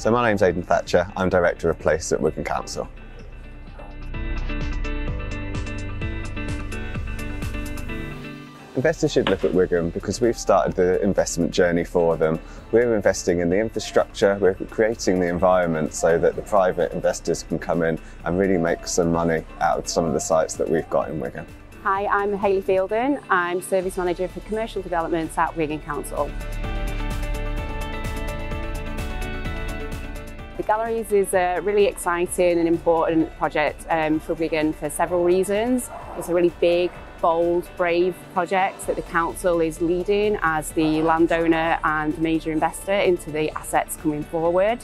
So my name's Aidan Thatcher, I'm Director of Place at Wigan Council. Investors should look at Wigan because we've started the investment journey for them. We're investing in the infrastructure, we're creating the environment so that the private investors can come in and really make some money out of some of the sites that we've got in Wigan. Hi, I'm Hayley Fielden. I'm Service Manager for Commercial Developments at Wigan Council. The Galleries is a really exciting and important project um, for Wigan for several reasons. It's a really big, bold, brave project that the council is leading as the landowner and major investor into the assets coming forward.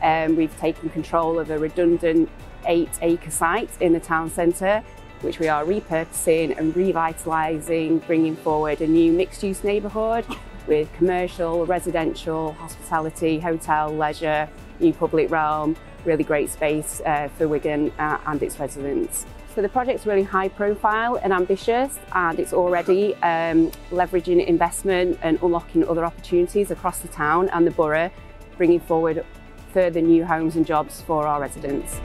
Um, we've taken control of a redundant eight acre site in the town centre which we are repurposing and revitalising, bringing forward a new mixed use neighbourhood with commercial, residential, hospitality, hotel, leisure, new public realm, really great space uh, for Wigan uh, and its residents. So the project's really high profile and ambitious and it's already um, leveraging investment and unlocking other opportunities across the town and the borough, bringing forward further new homes and jobs for our residents.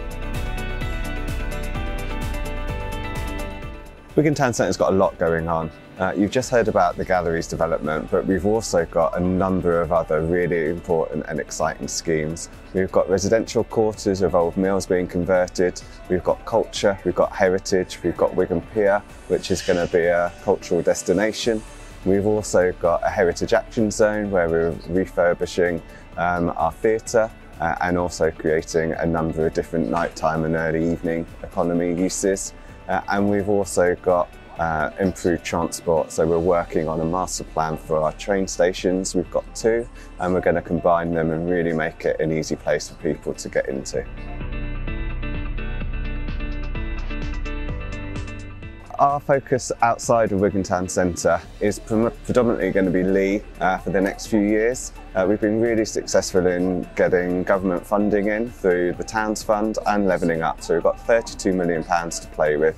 Wigan Town Centre's got a lot going on. Uh, you've just heard about the galleries development, but we've also got a number of other really important and exciting schemes. We've got residential quarters of old mills being converted, we've got culture, we've got heritage, we've got Wigan Pier, which is going to be a cultural destination. We've also got a heritage action zone where we're refurbishing um, our theatre uh, and also creating a number of different nighttime and early evening economy uses. Uh, and we've also got uh, improved transport. So we're working on a master plan for our train stations. We've got two, and we're going to combine them and really make it an easy place for people to get into. Our focus outside of Wigan Town Centre is predominantly going to be Leigh uh, for the next few years. Uh, we've been really successful in getting government funding in through the Towns Fund and Levelling Up, so we've got £32 million to play with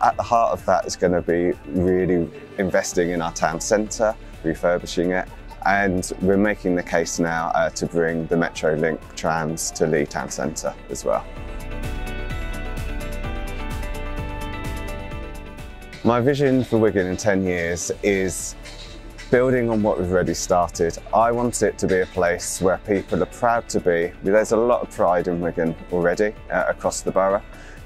at the heart of that is going to be really investing in our town centre, refurbishing it, and we're making the case now uh, to bring the Metrolink trams to Leigh Town Centre as well. My vision for Wigan in 10 years is building on what we've already started. I want it to be a place where people are proud to be. There's a lot of pride in Wigan already uh, across the borough.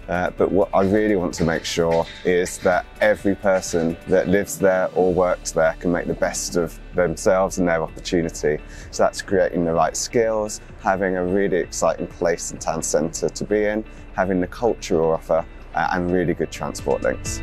Uh, but what I really want to make sure is that every person that lives there or works there can make the best of themselves and their opportunity. So that's creating the right skills, having a really exciting place and town centre to be in, having the cultural offer uh, and really good transport links.